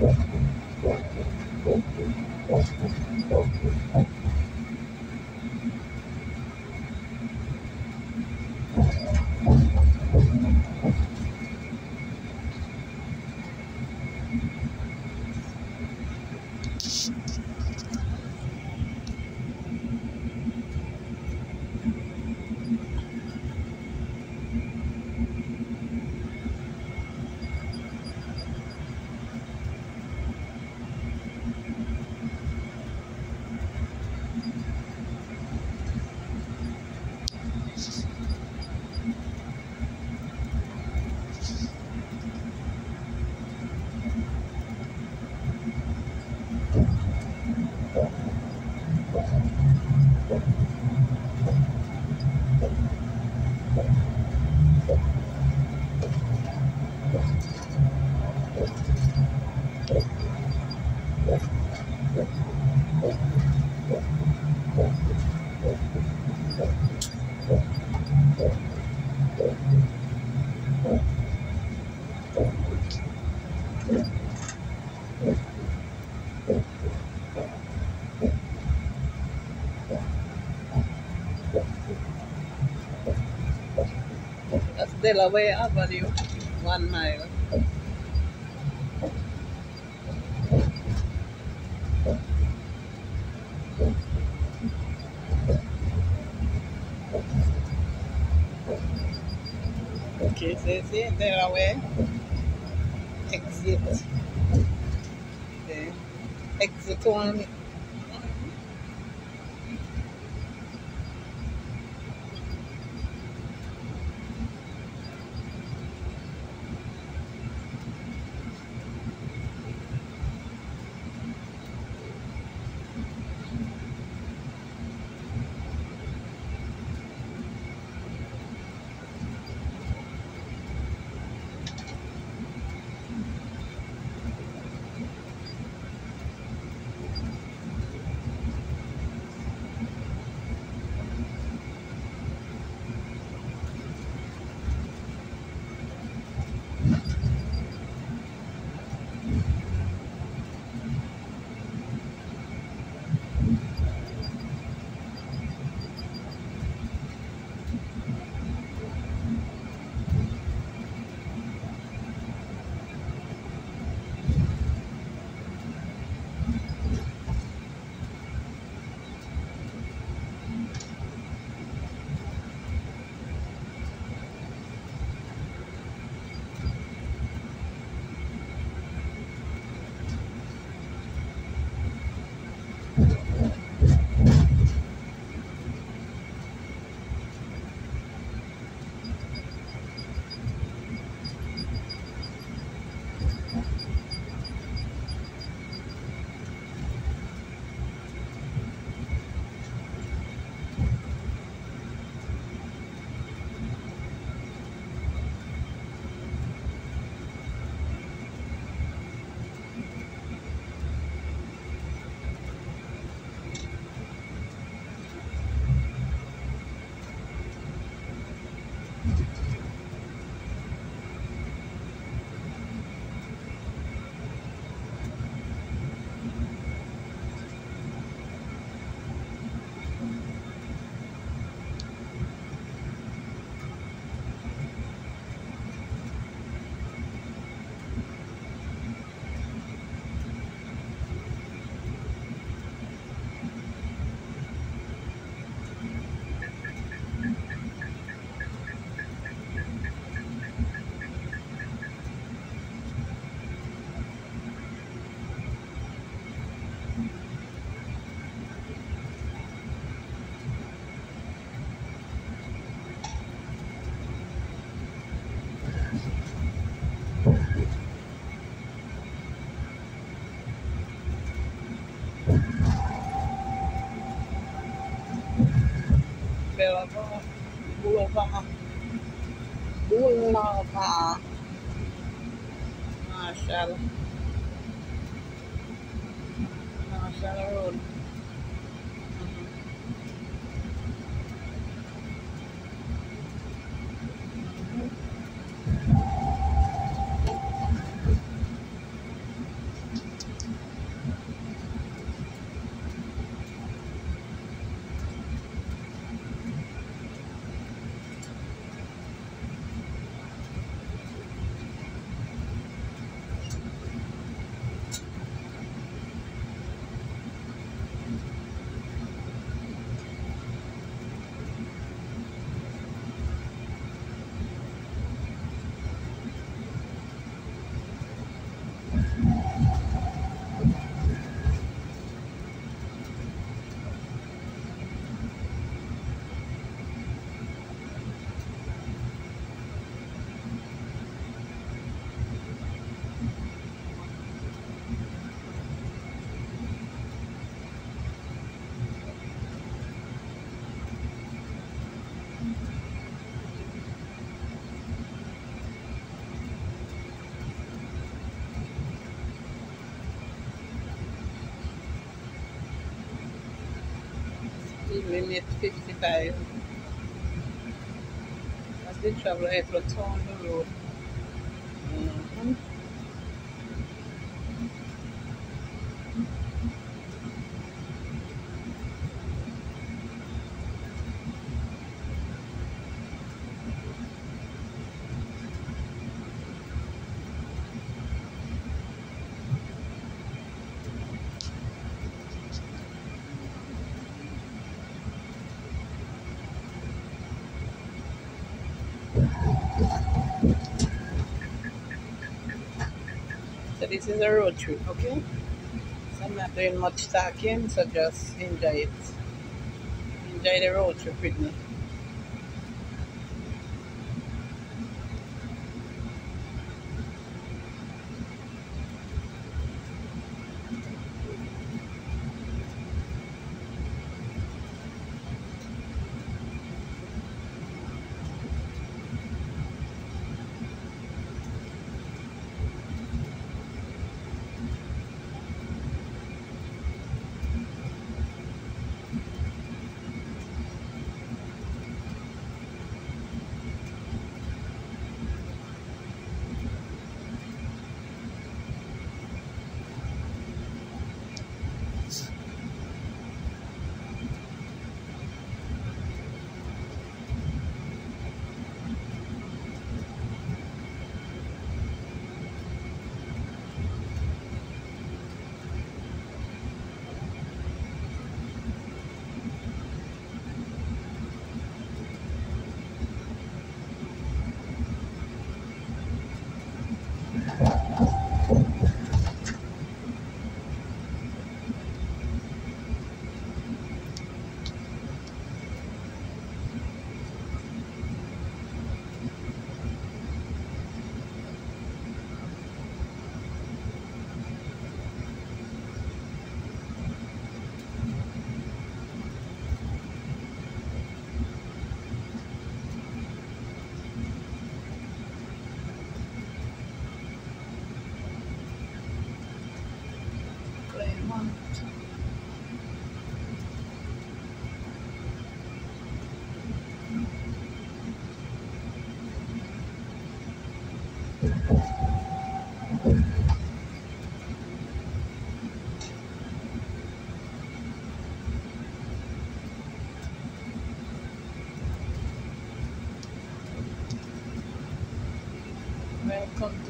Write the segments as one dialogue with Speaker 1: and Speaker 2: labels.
Speaker 1: That's Delaware Avenue, one mile. See Delaware exit. Okay. Exit one. và Bună và Așa Așa luôn minute 55. As the traveler it will turn the road. So this is a road trip, okay? So I'm not doing much talking, so just enjoy it. Enjoy the road trip with me.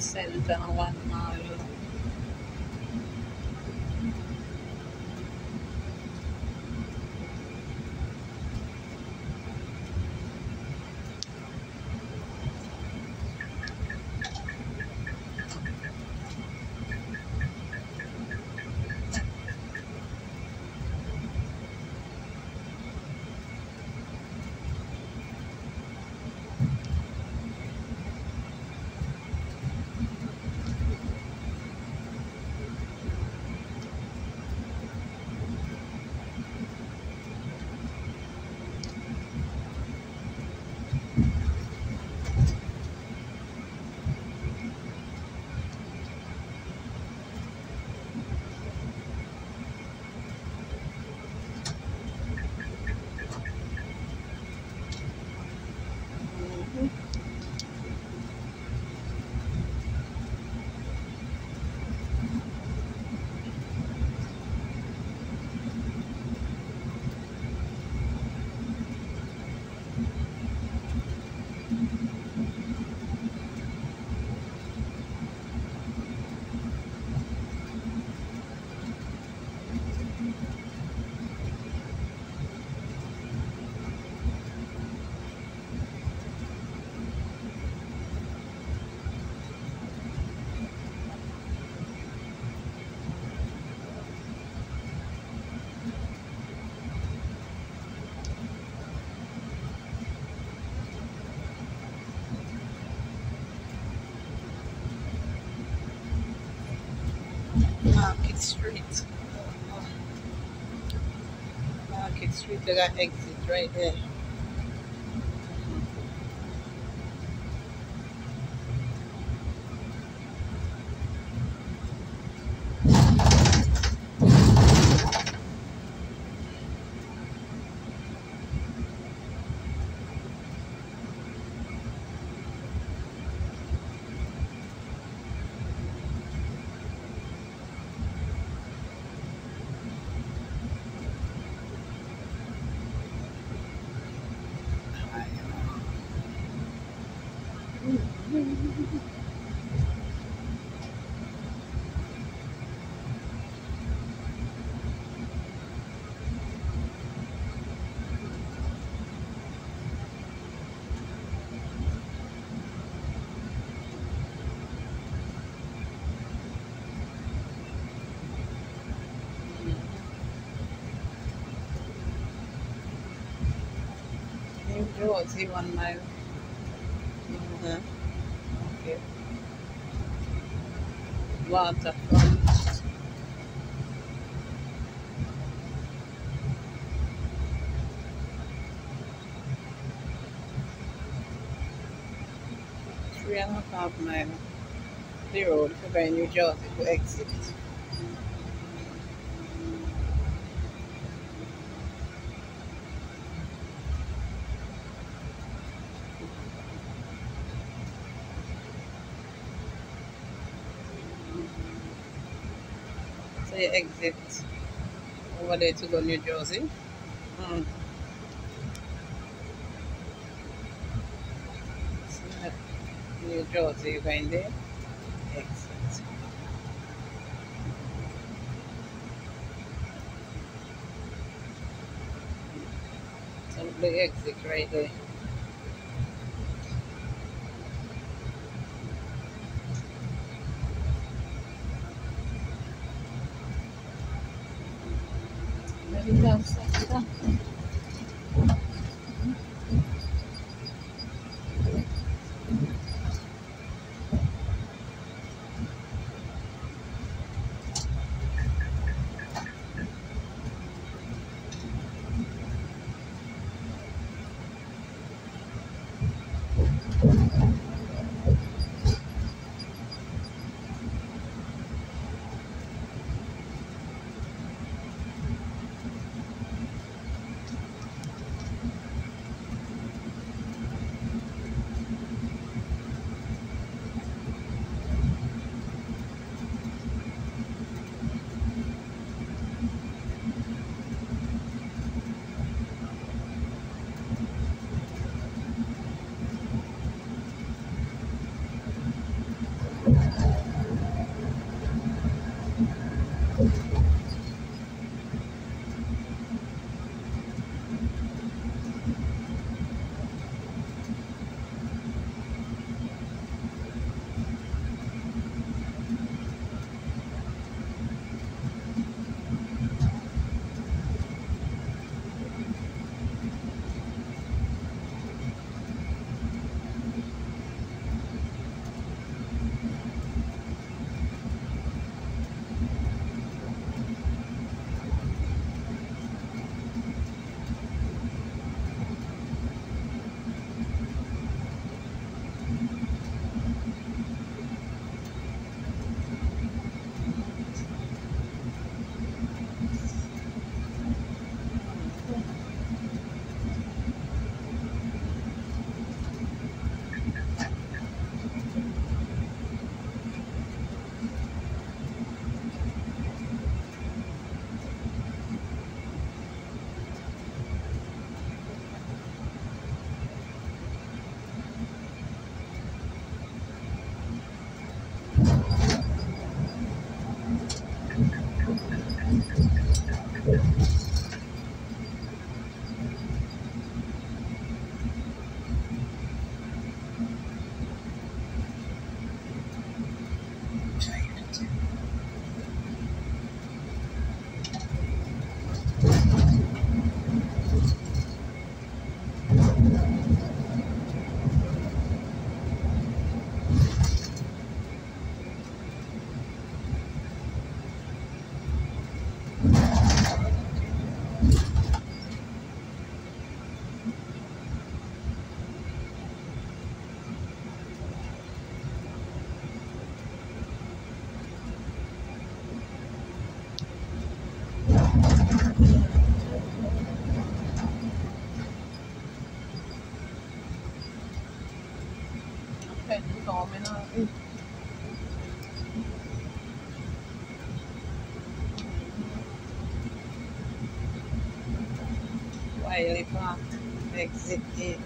Speaker 1: Center One Mile. Market Street. They got exit right there. New Jersey, one mile. Okay. Waterfront. Three and a half mile. The road for New Jersey to exit. So you exit over there to go New Jersey. Mm. New Jersey, going there, exit. So the exit right. There exit 8.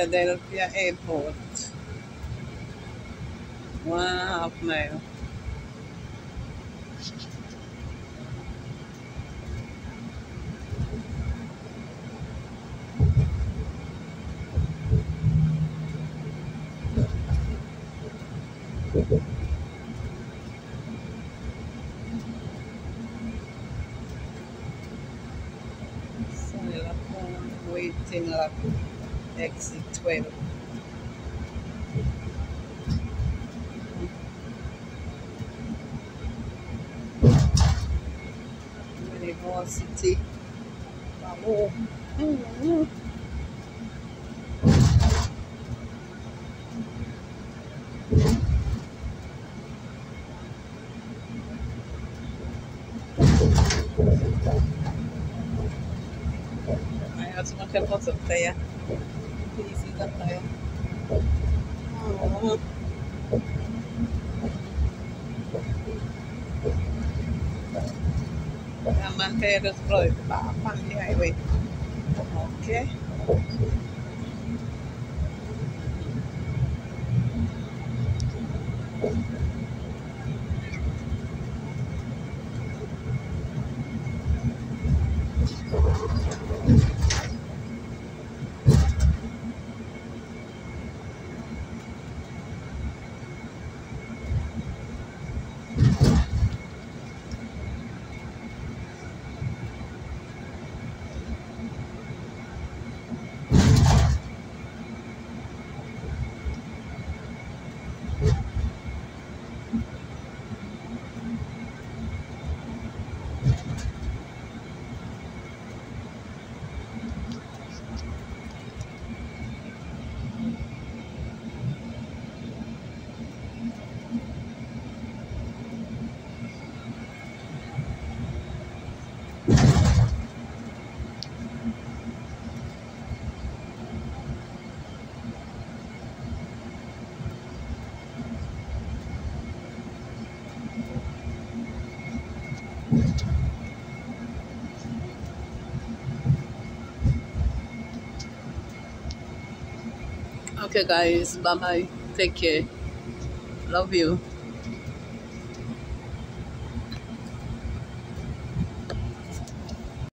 Speaker 1: Philadelphia Airport. One and a half mile. Waiting lap, exit 12. University. Vamos. meros rồi bà phân đi hai vị ok Okay, guys. Bye bye. Take care. Love you.